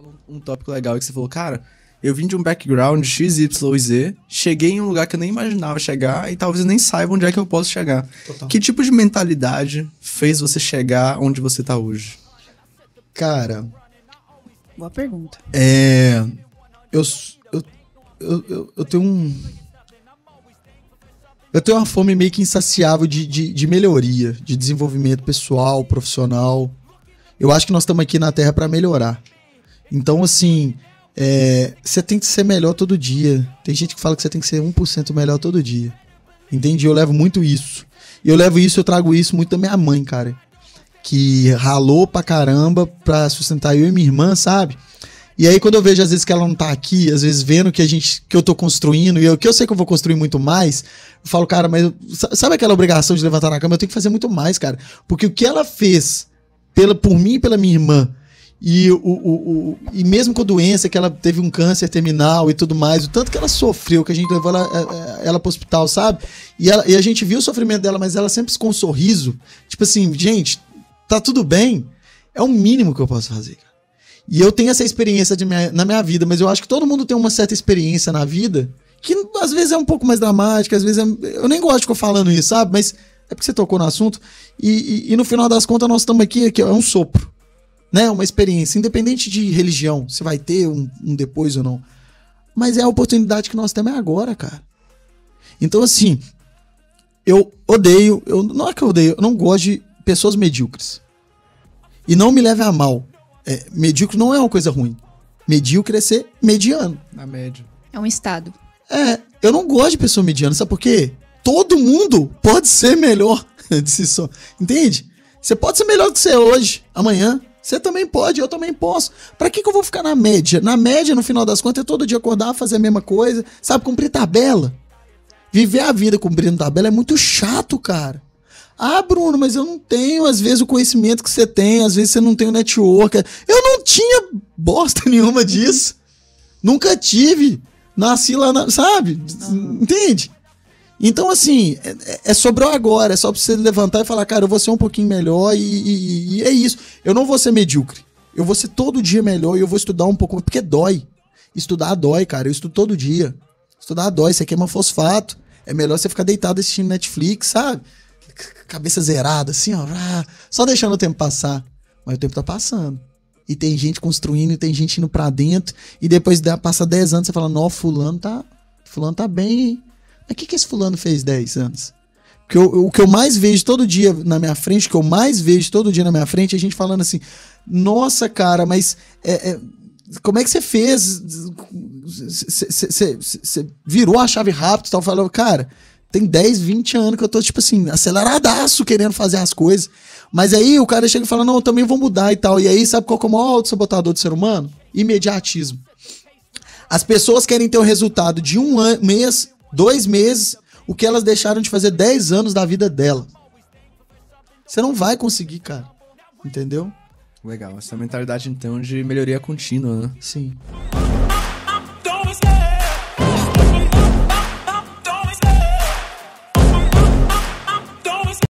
falou um tópico legal que você falou, cara, eu vim de um background X, Y, Z, cheguei em um lugar que eu nem imaginava chegar e talvez eu nem saiba onde é que eu posso chegar. Total. Que tipo de mentalidade fez você chegar onde você tá hoje? Cara, Boa pergunta. é. Eu, eu, eu, eu, eu tenho um. Eu tenho uma fome meio que insaciável de, de, de melhoria, de desenvolvimento pessoal, profissional. Eu acho que nós estamos aqui na Terra para melhorar. Então, assim, é, você tem que ser melhor todo dia. Tem gente que fala que você tem que ser 1% melhor todo dia. Entende? Eu levo muito isso. E eu levo isso, eu trago isso muito da minha mãe, cara. Que ralou pra caramba pra sustentar eu e minha irmã, sabe? E aí, quando eu vejo, às vezes, que ela não tá aqui, às vezes vendo que a gente, que eu tô construindo, e eu, que eu sei que eu vou construir muito mais, eu falo, cara, mas sabe aquela obrigação de levantar na cama? Eu tenho que fazer muito mais, cara. Porque o que ela fez pela, por mim e pela minha irmã, e, o, o, o- e mesmo com a doença, que ela teve um câncer terminal e tudo mais, o tanto que ela sofreu, que a gente levou ela, eh, ela pro hospital, sabe? E, ela- e a gente viu o sofrimento dela, mas ela sempre com um sorriso. Tipo assim, gente, tá tudo bem. É o mínimo que eu posso fazer. E eu tenho essa experiência minha- na minha vida, mas eu acho que todo mundo tem uma certa experiência na vida que às vezes é um pouco mais dramática, às vezes é- eu nem gosto de ficar falando isso, sabe? Mas é porque você tocou no assunto. E, e- e no final das contas, nós estamos aqui, aqui, é um sopro, né? Uma experiência, independente de religião, se vai ter um, um depois ou não. Mas é a oportunidade que nós temos é agora, cara. Então, assim, eu odeio, eu, não é que eu odeio, eu não gosto de pessoas medíocres. E não me leve a mal. É, medíocre não é uma coisa ruim. Medíocre é ser mediano. Na média. É um estado. É, eu não gosto de pessoa mediana, sabe por quê? Todo mundo pode ser melhor de si só. Entende? Você pode ser melhor do que você é hoje, amanhã. Você também pode, eu também posso. Pra que, que eu vou ficar na média? Na média, no final das contas, é todo dia acordar, fazer a mesma coisa, sabe? Cumprir tabela. Viver a vida cumprindo tabela é muito chato, cara. Ah, Bruno, mas eu não tenho, às vezes, o conhecimento que você tem, às vezes você não tem o network. Eu não tinha bosta nenhuma disso. Nunca tive. Nasci lá, na, sabe? Entende? Então, assim, é, é o agora. É só pra você levantar e falar, cara, eu vou ser um pouquinho melhor e, e- e é isso. Eu não vou ser medíocre. Eu vou ser todo dia melhor e eu vou estudar um pouco, porque dói. Estudar dói, cara. Eu estudo todo dia. Estudar dói, você queima fosfato. É melhor você ficar deitado assistindo Netflix, sabe? Cabeça zerada, assim, ó. Só deixando o tempo passar. Mas o tempo tá passando. E tem gente construindo, e tem gente indo pra dentro. E depois passa 10 anos, você fala, não, fulano tá. Fulano tá bem, hein? O que, que esse fulano fez 10 anos? Porque eu- o que eu mais vejo todo dia na minha frente, o que eu mais vejo todo dia na minha frente, é a gente falando assim, nossa, cara, mas é, é, como é que você fez? Você virou a chave rápido e tal. Falou, cara, tem 10, 20 anos que eu tô, tipo assim, aceleradaço querendo fazer as coisas. Mas aí o cara chega e fala, não, eu também vou mudar e tal. E aí, sabe qual que é o maior auto-sabotador do ser humano? Imediatismo. As pessoas querem ter o resultado de um mês, dois meses, o que elas deixaram de fazer 10 anos da vida dela. Você não vai conseguir, cara. Entendeu? Legal. Essa mentalidade, então, de melhoria contínua, né? Sim.